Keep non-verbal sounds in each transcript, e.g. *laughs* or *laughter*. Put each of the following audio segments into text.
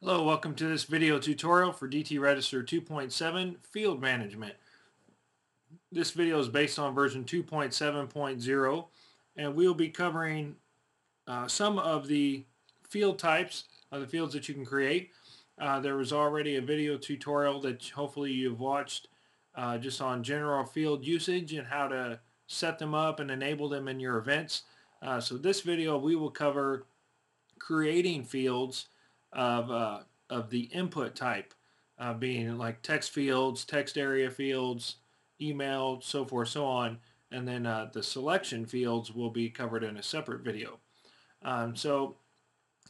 Hello, welcome to this video tutorial for DT Register 2.7 Field Management. This video is based on version 2.7.0 and we'll be covering uh, some of the field types of the fields that you can create. Uh, there was already a video tutorial that hopefully you've watched uh, just on general field usage and how to set them up and enable them in your events. Uh, so this video we will cover creating fields of, uh, of the input type, uh, being like text fields, text area fields, email, so forth, so on. And then uh, the selection fields will be covered in a separate video. Um, so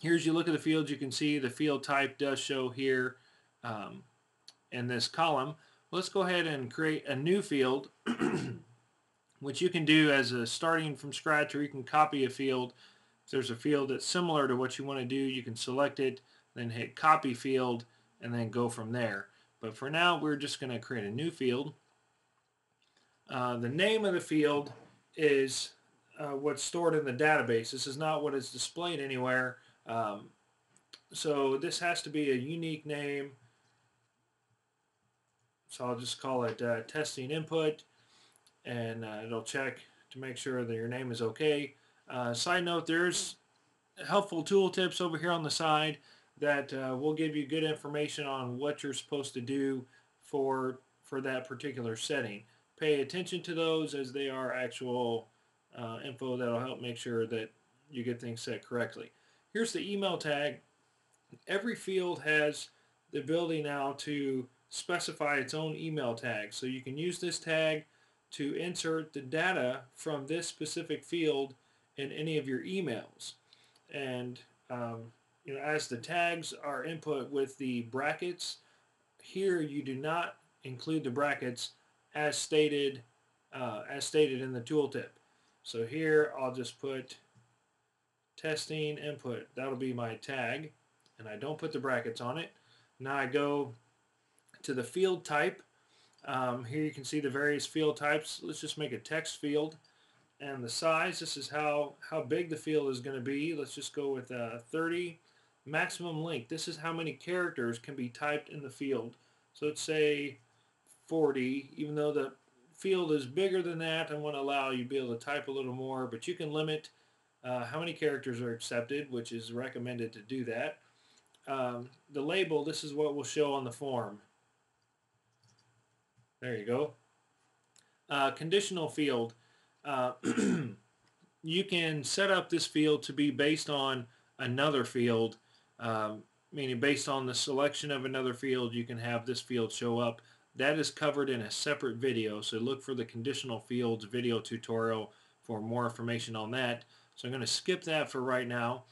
here's you look at the fields, you can see the field type does show here um, in this column. Let's go ahead and create a new field, *clears throat* which you can do as a starting from scratch or you can copy a field if there's a field that's similar to what you want to do, you can select it, then hit copy field, and then go from there. But for now, we're just going to create a new field. Uh, the name of the field is uh, what's stored in the database. This is not what is displayed anywhere. Um, so this has to be a unique name. So I'll just call it uh, testing input and uh, it'll check to make sure that your name is okay. Uh, side note, there's helpful tooltips over here on the side that uh, will give you good information on what you're supposed to do for for that particular setting. Pay attention to those as they are actual uh, info that'll help make sure that you get things set correctly. Here's the email tag. Every field has the ability now to specify its own email tag. So you can use this tag to insert the data from this specific field in any of your emails. And um, you know, as the tags are input with the brackets, here you do not include the brackets as stated uh, as stated in the tooltip. So here I'll just put testing input. That'll be my tag and I don't put the brackets on it. Now I go to the field type. Um, here you can see the various field types. Let's just make a text field and the size this is how how big the field is going to be. Let's just go with uh, 30 maximum length. This is how many characters can be typed in the field. So let's say 40 even though the field is bigger than that I want to allow you to be able to type a little more but you can limit uh, how many characters are accepted which is recommended to do that. Um, the label this is what will show on the form. There you go. Uh, conditional field uh, *clears throat* you can set up this field to be based on another field, um, meaning based on the selection of another field, you can have this field show up. That is covered in a separate video, so look for the conditional fields video tutorial for more information on that. So I'm going to skip that for right now.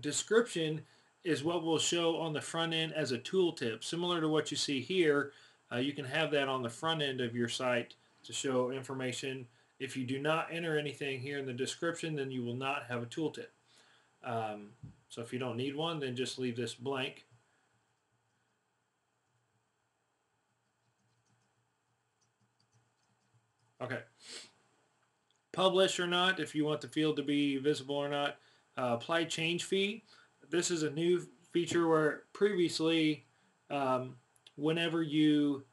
Description is what we'll show on the front end as a tooltip. Similar to what you see here, uh, you can have that on the front end of your site to show information if you do not enter anything here in the description, then you will not have a tooltip. Um, so if you don't need one, then just leave this blank. Okay. Publish or not, if you want the field to be visible or not. Uh, apply change fee. This is a new feature where previously, um, whenever you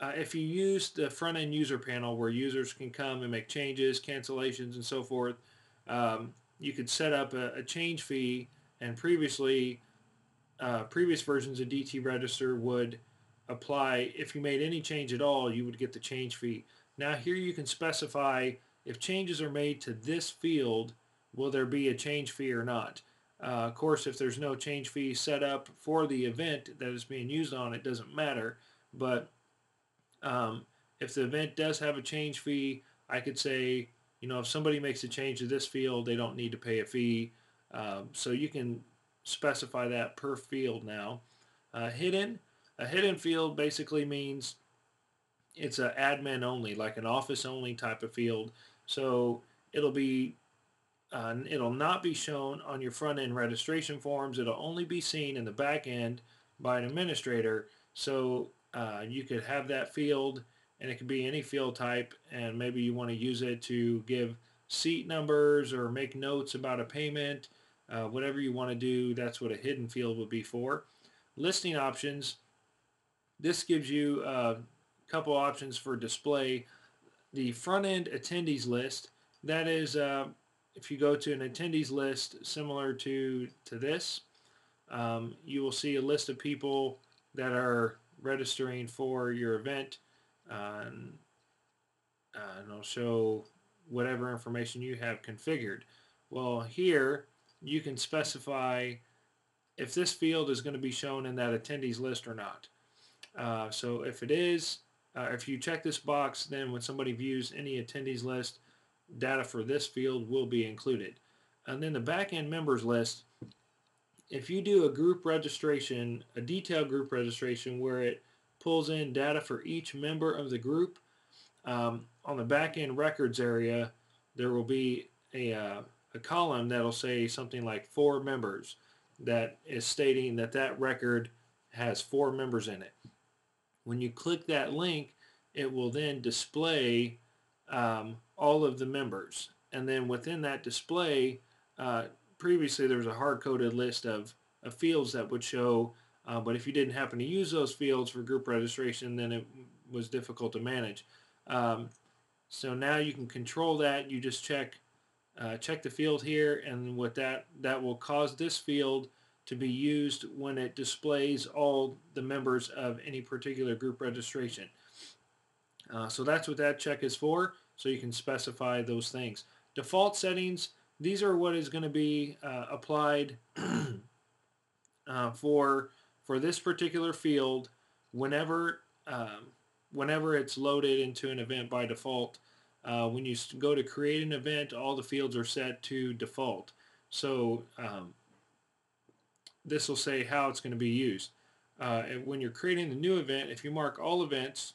uh, if you use the front end user panel where users can come and make changes, cancellations, and so forth, um, you could set up a, a, change fee. And previously, uh, previous versions of DT Register would apply if you made any change at all, you would get the change fee. Now here you can specify if changes are made to this field, will there be a change fee or not? Uh, of course, if there's no change fee set up for the event that is being used on, it doesn't matter. But um, if the event does have a change fee, I could say, you know, if somebody makes a change to this field, they don't need to pay a fee. Um, so you can specify that per field now. Uh, hidden, a hidden field basically means it's an admin only, like an office only type of field. So it'll be, uh, it'll not be shown on your front end registration forms. It'll only be seen in the back end by an administrator. So uh, you could have that field and it could be any field type and maybe you want to use it to give seat numbers or make notes about a payment Uh, whatever you want to do, that's what a hidden field would be for. Listing options, this gives you a couple options for display. The front end attendees list, that is uh, if you go to an attendees list similar to, to this, um, you will see a list of people that are registering for your event. And, uh, and it'll show whatever information you have configured. Well, here you can specify if this field is going to be shown in that attendees list or not. Uh, so if it is, uh, if you check this box, then when somebody views any attendees list, data for this field will be included. And then the backend members list, if you do a group registration, a detailed group registration where it pulls in data for each member of the group, um, on the back end records area, there will be a, uh, a column that'll say something like four members that is stating that that record has four members in it. When you click that link, it will then display um, all of the members. And then within that display, uh, previously there was a hard-coded list of, of fields that would show, uh, but if you didn't happen to use those fields for group registration, then it was difficult to manage. Um, so now you can control that. You just check uh, check the field here, and with that, that will cause this field to be used when it displays all the members of any particular group registration. Uh, so that's what that check is for, so you can specify those things. Default settings, these are what is going to be uh, applied *clears throat* uh, for, for this particular field whenever, um, whenever it's loaded into an event by default. Uh, when you go to create an event, all the fields are set to default. So um, this will say how it's going to be used. Uh, when you're creating the new event, if you mark all events,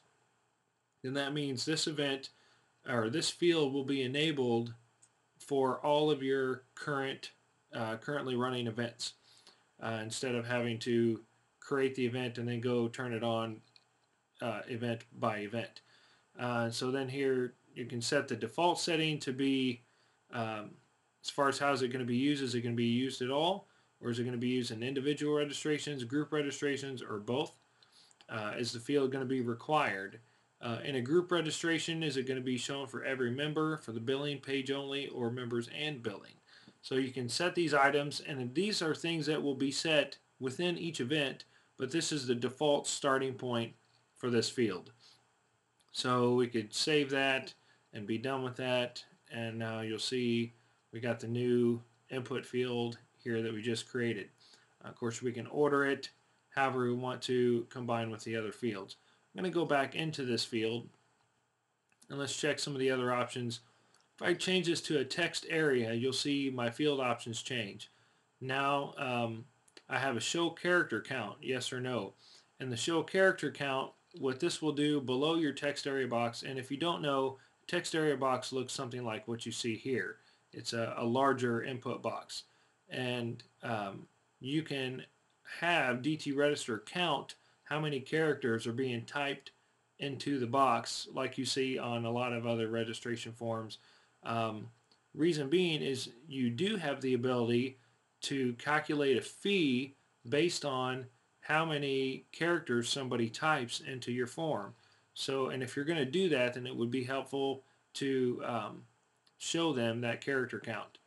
then that means this event or this field will be enabled for all of your current uh, currently running events uh, instead of having to create the event and then go turn it on uh, event by event. Uh, so then here you can set the default setting to be um, as far as how is it going to be used, is it going to be used at all? Or is it going to be used in individual registrations, group registrations, or both? Uh, is the field going to be required? Uh, in a group registration, is it going to be shown for every member, for the billing page only, or members and billing? So you can set these items, and these are things that will be set within each event, but this is the default starting point for this field. So we could save that and be done with that, and now you'll see we got the new input field here that we just created. Uh, of course, we can order it however we want to combine with the other fields. I'm going to go back into this field and let's check some of the other options. If I change this to a text area, you'll see my field options change. Now um, I have a show character count, yes or no. And the show character count, what this will do below your text area box, and if you don't know, text area box looks something like what you see here. It's a, a larger input box and um, you can have DT Register count how many characters are being typed into the box like you see on a lot of other registration forms. Um, reason being is you do have the ability to calculate a fee based on how many characters somebody types into your form. So, and if you're going to do that, then it would be helpful to um, show them that character count.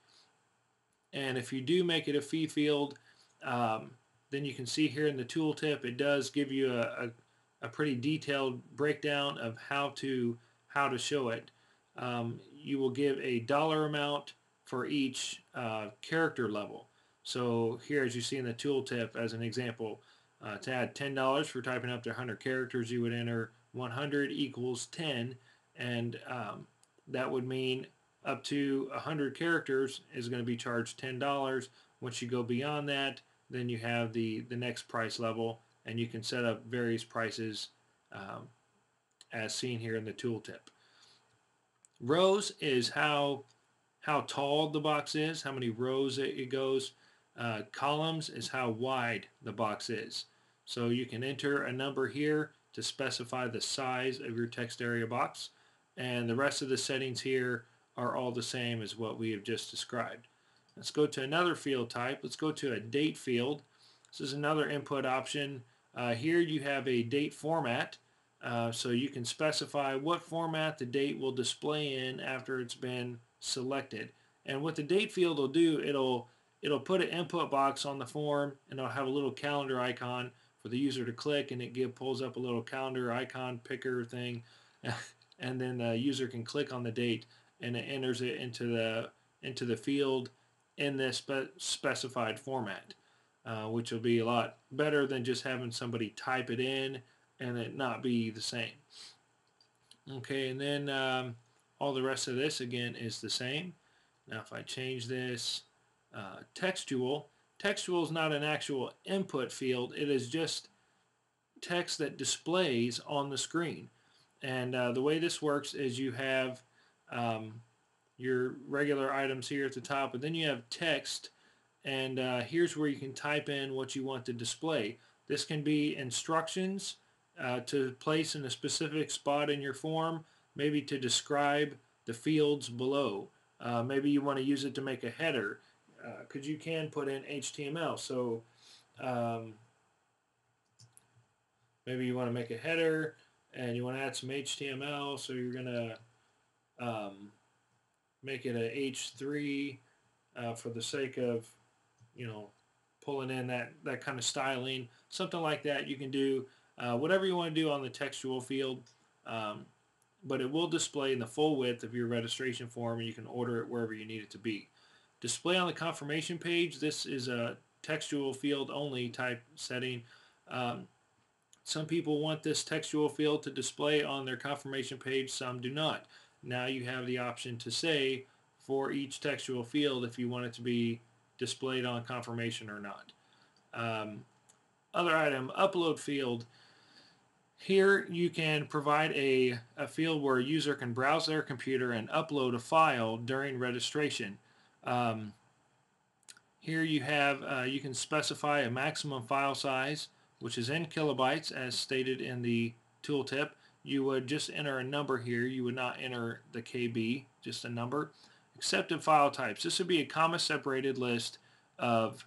And if you do make it a fee field, um, then you can see here in the tooltip, it does give you a, a, a, pretty detailed breakdown of how to how to show it. Um, you will give a dollar amount for each uh, character level. So here, as you see in the tooltip, as an example, uh, to add $10 for typing up to 100 characters, you would enter 100 equals 10, and um, that would mean up to 100 characters is going to be charged $10. Once you go beyond that, then you have the, the next price level and you can set up various prices um, as seen here in the tooltip. Rows is how how tall the box is, how many rows it goes. Uh, columns is how wide the box is. So you can enter a number here to specify the size of your text area box. And the rest of the settings here are all the same as what we have just described. Let's go to another field type. Let's go to a date field. This is another input option. Uh, here you have a date format. Uh, so you can specify what format the date will display in after it's been selected. And what the date field will do, it'll it'll put an input box on the form and it'll have a little calendar icon for the user to click and it give, pulls up a little calendar icon picker thing *laughs* and then the user can click on the date and it enters it into the into the field in this spe specified format, uh, which will be a lot better than just having somebody type it in and it not be the same. Okay, and then um, all the rest of this again is the same. Now if I change this uh, textual, textual is not an actual input field. It is just text that displays on the screen. And uh, the way this works is you have um, your regular items here at the top, but then you have text, and uh, here's where you can type in what you want to display. This can be instructions uh, to place in a specific spot in your form, maybe to describe the fields below. Uh, maybe you want to use it to make a header, because uh, you can put in HTML. So um, maybe you want to make a header, and you want to add some HTML, so you're going to um, make it a H3 uh, for the sake of, you know, pulling in that, that kind of styling. Something like that you can do uh, whatever you want to do on the textual field, um, but it will display in the full width of your registration form and you can order it wherever you need it to be. Display on the confirmation page, this is a textual field only type setting. Um, some people want this textual field to display on their confirmation page, some do not. Now you have the option to say for each textual field if you want it to be displayed on confirmation or not. Um, other item, upload field. Here you can provide a, a field where a user can browse their computer and upload a file during registration. Um, here you have, uh, you can specify a maximum file size which is in kilobytes as stated in the tooltip. You would just enter a number here. You would not enter the KB, just a number. Accepted file types. This would be a comma separated list of,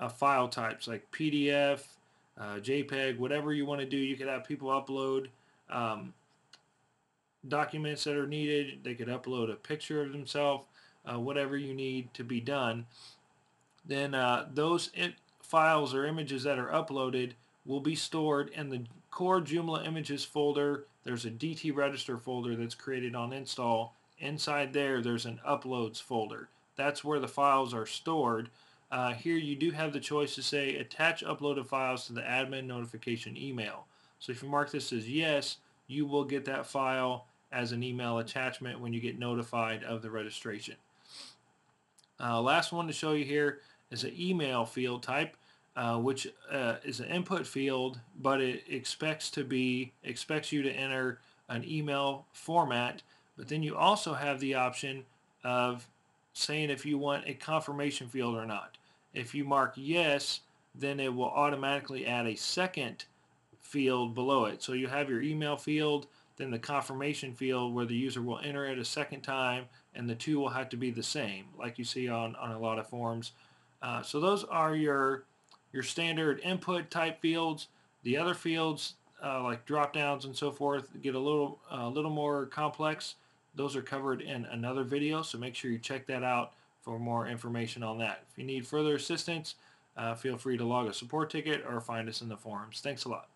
of file types like PDF, uh, JPEG, whatever you want to do. You could have people upload um, documents that are needed. They could upload a picture of themselves, uh, whatever you need to be done. Then uh, those files or images that are uploaded will be stored in the core Joomla images folder. There's a DT register folder that's created on install. Inside there, there's an uploads folder. That's where the files are stored. Uh, here you do have the choice to say attach uploaded files to the admin notification email. So if you mark this as yes, you will get that file as an email attachment when you get notified of the registration. Uh, last one to show you here is an email field type uh, which uh, is an input field, but it expects to be expects you to enter an email format. But then you also have the option of saying if you want a confirmation field or not. If you mark yes, then it will automatically add a second field below it. So you have your email field, then the confirmation field where the user will enter it a second time, and the two will have to be the same, like you see on, on a lot of forms. Uh, so those are your your standard input type fields. The other fields uh, like drop downs and so forth get a little a uh, little more complex. Those are covered in another video, so make sure you check that out for more information on that. If you need further assistance, uh, feel free to log a support ticket or find us in the forums. Thanks a lot.